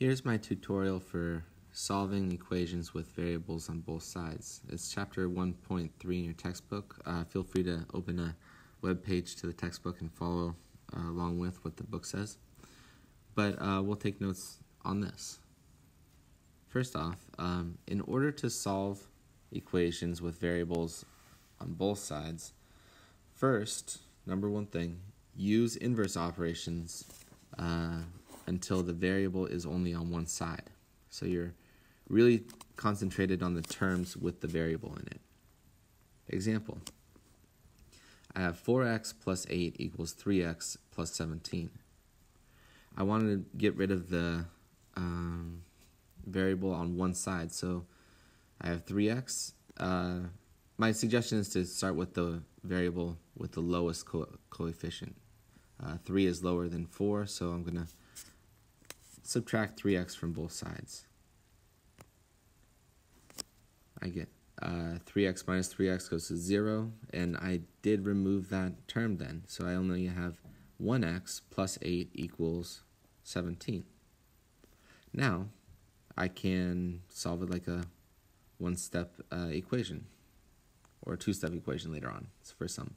Here's my tutorial for solving equations with variables on both sides. It's chapter 1.3 in your textbook. Uh, feel free to open a web page to the textbook and follow uh, along with what the book says. But uh, we'll take notes on this. First off, um, in order to solve equations with variables on both sides, first, number one thing, use inverse operations uh, until the variable is only on one side. So you're really concentrated on the terms with the variable in it. Example, I have 4x plus 8 equals 3x plus 17. I wanted to get rid of the um, variable on one side, so I have 3x. Uh, my suggestion is to start with the variable with the lowest co coefficient. Uh, 3 is lower than 4, so I'm going to subtract 3x from both sides. I get uh, 3x minus 3x goes to 0, and I did remove that term then, so I only have 1x plus 8 equals 17. Now, I can solve it like a one-step uh, equation, or a two-step equation later on, for some.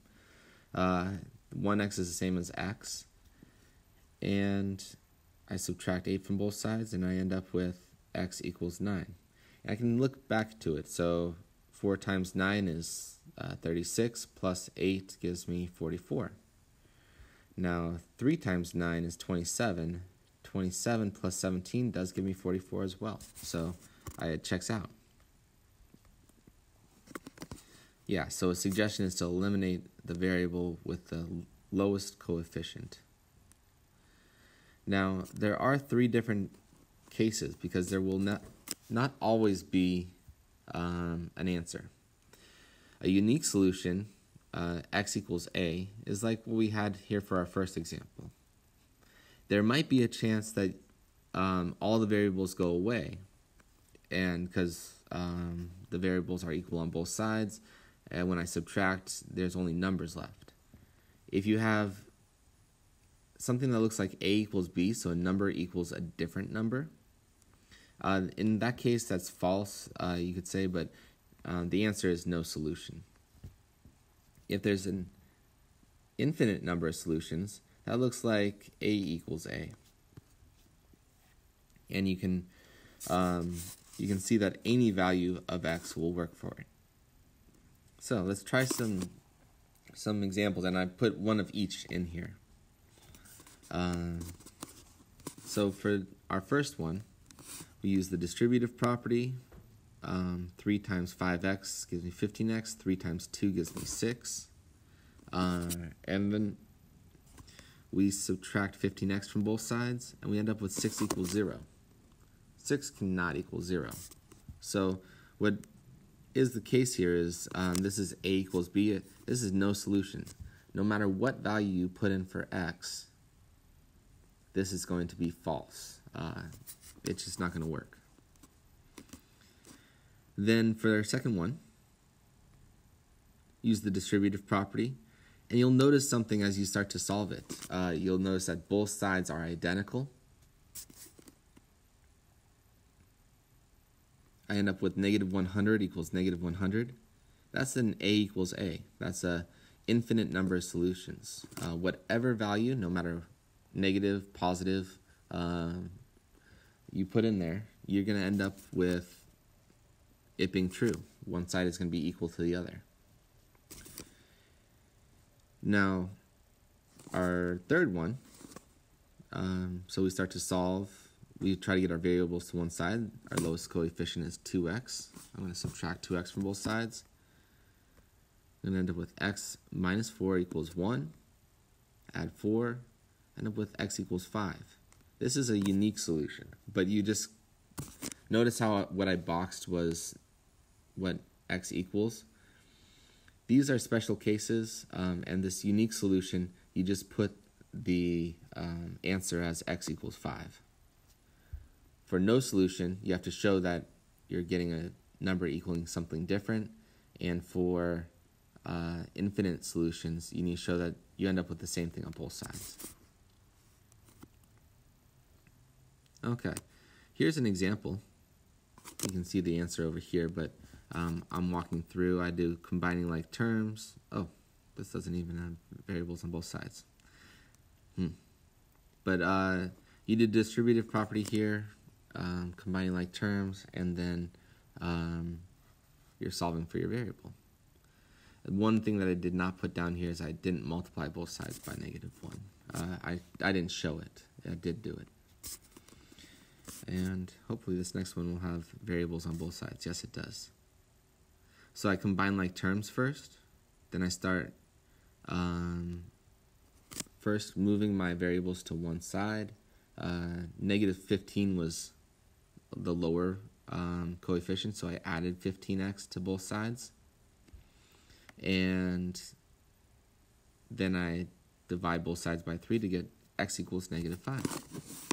Uh, 1x is the same as x, and I subtract 8 from both sides, and I end up with x equals 9. I can look back to it. So 4 times 9 is uh, 36, plus 8 gives me 44. Now 3 times 9 is 27. 27 plus 17 does give me 44 as well. So I, it checks out. Yeah, so a suggestion is to eliminate the variable with the lowest coefficient. Now, there are three different cases because there will not, not always be um, an answer. A unique solution, uh, x equals a, is like what we had here for our first example. There might be a chance that um, all the variables go away, and because um, the variables are equal on both sides, and when I subtract, there's only numbers left. If you have something that looks like a equals b, so a number equals a different number, uh, in that case, that's false, uh, you could say, but uh, the answer is no solution. If there's an infinite number of solutions, that looks like a equals a. And you can um, you can see that any value of x will work for it. So let's try some some examples, and I put one of each in here. Um, so for our first one, we use the distributive property. Um, 3 times 5x gives me 15x. 3 times 2 gives me 6. Uh, and then we subtract 15x from both sides, and we end up with 6 equals 0. 6 cannot equal 0. So what is the case here is um, this is a equals b. This is no solution. No matter what value you put in for x, this is going to be false. Uh, it's just not going to work. Then for our second one, use the distributive property. And you'll notice something as you start to solve it. Uh, you'll notice that both sides are identical. I end up with negative 100 equals negative 100. That's an A equals A. That's a infinite number of solutions. Uh, whatever value, no matter negative, positive, uh, you put in there, you're going to end up with it being true. One side is going to be equal to the other. Now, our third one, um, so we start to solve. We try to get our variables to one side. Our lowest coefficient is 2x. I'm going to subtract 2x from both sides. I'm going to end up with x minus 4 equals 1. Add 4. End up with x equals 5. This is a unique solution, but you just notice how what I boxed was what x equals. These are special cases, um, and this unique solution, you just put the um, answer as x equals 5. For no solution, you have to show that you're getting a number equaling something different, and for uh, infinite solutions, you need to show that you end up with the same thing on both sides. Okay. here's an example. You can see the answer over here, but um, I'm walking through. I do combining like terms. Oh, this doesn't even have variables on both sides. Hmm. But uh, you did distributive property here, um, combining like terms, and then um, you're solving for your variable. One thing that I did not put down here is I didn't multiply both sides by negative 1. Uh, I, I didn't show it. I did do it. And hopefully this next one will have variables on both sides. Yes, it does. So I combine like terms first. Then I start um, first moving my variables to one side. Uh, negative 15 was the lower um, coefficient, so I added 15x to both sides. And then I divide both sides by 3 to get x equals negative 5.